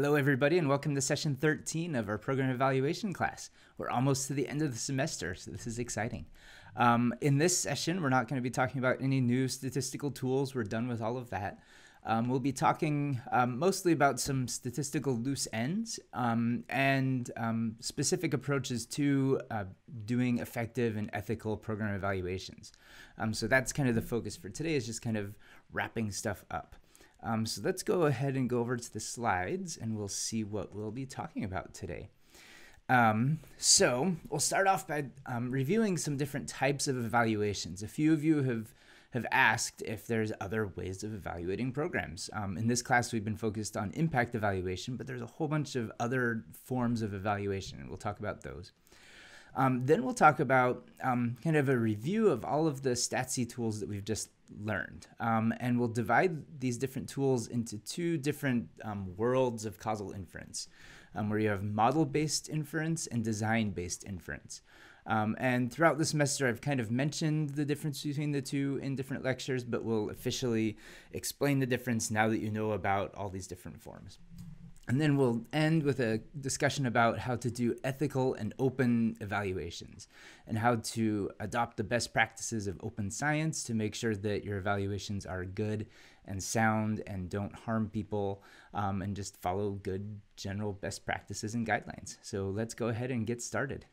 Hello, everybody, and welcome to session 13 of our program evaluation class. We're almost to the end of the semester, so this is exciting. Um, in this session, we're not going to be talking about any new statistical tools. We're done with all of that. Um, we'll be talking um, mostly about some statistical loose ends um, and um, specific approaches to uh, doing effective and ethical program evaluations. Um, so that's kind of the focus for today is just kind of wrapping stuff up. Um, so let's go ahead and go over to the slides and we'll see what we'll be talking about today. Um, so we'll start off by um, reviewing some different types of evaluations. A few of you have have asked if there's other ways of evaluating programs. Um, in this class, we've been focused on impact evaluation, but there's a whole bunch of other forms of evaluation, and we'll talk about those. Um, then we'll talk about um, kind of a review of all of the Statsy tools that we've just learned. Um, and we'll divide these different tools into two different um, worlds of causal inference, um, where you have model-based inference and design-based inference. Um, and throughout the semester, I've kind of mentioned the difference between the two in different lectures, but we'll officially explain the difference now that you know about all these different forms. And then we'll end with a discussion about how to do ethical and open evaluations and how to adopt the best practices of open science to make sure that your evaluations are good and sound and don't harm people um, and just follow good general best practices and guidelines. So let's go ahead and get started.